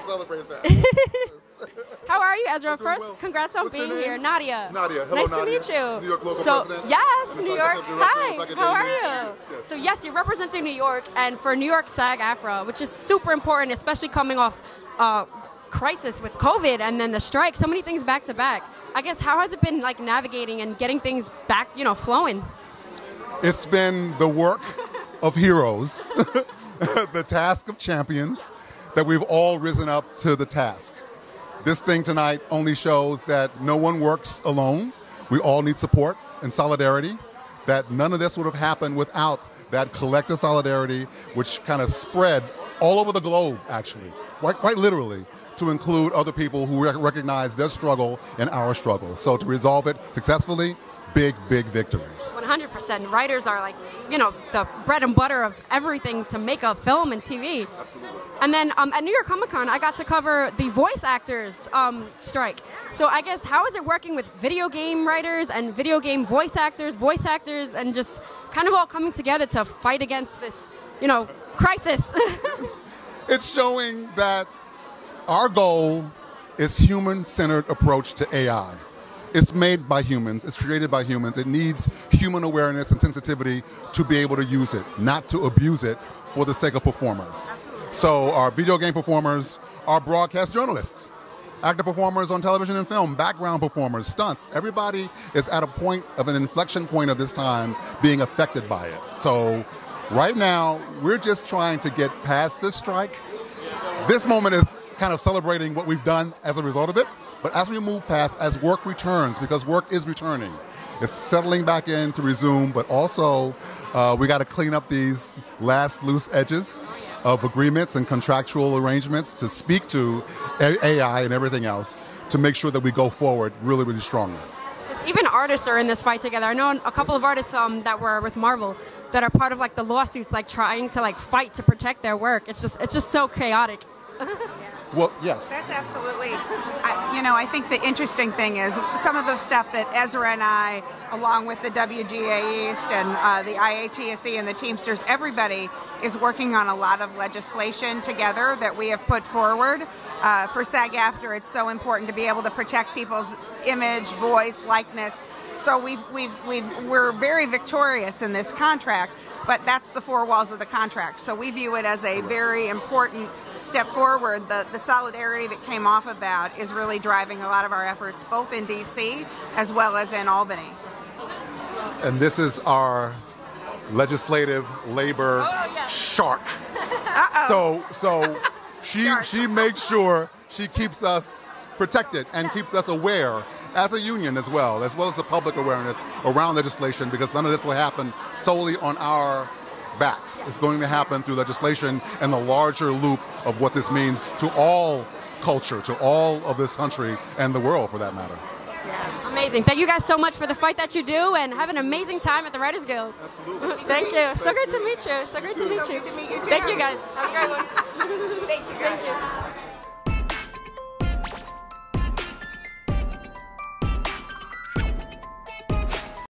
celebrate that. How are you, Ezra? First, well. congrats on What's being here. Nadia. Nadia. Hello, nice Nadia. to meet you. New York local so, president. Yes, New York. Hi, you, if I could how are you? you. Yes, yes. So, yes, you're representing New York, and for New York SAG AFTRA, which is super important, especially coming off uh, crisis with COVID and then the strike, so many things back to back. I guess, how has it been like navigating and getting things back, you know, flowing? It's been the work of heroes, the task of champions, that we've all risen up to the task. This thing tonight only shows that no one works alone. We all need support and solidarity, that none of this would have happened without that collective solidarity, which kind of spread all over the globe, actually, quite, quite literally, to include other people who rec- recognize their struggle and our struggle. So to resolve it successfully, big, big victories. 100%. Writers are like, you know, the bread and butter of everything to make a film and TV. Absolutely. And then um, at New York Comic Con, I got to cover the voice actors um, strike. So I guess how is it working with video game writers and video game voice actors, voice actors, and just kind of all coming together to fight against this, you know, crisis? It's showing that our goal is human-centered approach to AI. It's made by humans, it's created by humans. It needs human awareness and sensitivity to be able to use it, not to abuse it for the sake of performers. So our video game performers are broadcast journalists, actor performers on television and film, background performers, stunts. Everybody is at a point of an inflection point of this time being affected by it. So right now, we're just trying to get past this strike this moment is kind of celebrating what we've done as a result of it. But as we move past, as work returns, because work is returning, it's settling back in to resume, but also uh, we got to clean up these last loose edges of agreements and contractual arrangements to speak to AI and everything else to make sure that we go forward really, really strongly. Even artists are in this fight together. I know a couple of artists um, that were with Marvel that are part of like the lawsuits, like trying to like fight to protect their work. It's just it's just so chaotic. Well, yes. That's absolutely. I, you know, I think the interesting thing is some of the stuff that Ezra and I, along with the WGA East and uh, the IATSE and the Teamsters, everybody is working on a lot of legislation together that we have put forward. Uh, for SAG AFTRA, it's so important to be able to protect people's image, voice, likeness. So we've, we've, we've, we're very victorious in this contract, but that's the four walls of the contract. So we view it as a very important step forward. The, the solidarity that came off of that is really driving a lot of our efforts, both in DC as well as in Albany. And this is our legislative labor Oh, yeah. shark. So so she Shark. she makes sure she keeps us protected and keeps us aware as a union as well, as well as the public awareness around legislation, because none of this will happen solely on our backs. It's going to happen through legislation and the larger loop of what this means to all culture, to all of this country and the world for that matter. Amazing. Thank you guys so much for the fight that you do and have an amazing time at the Writers Guild. Absolutely. Thank you. So great to meet you. So great to meet So you. to meet you. Thank you guys. Have a great one. Thank you, guys. Thank you.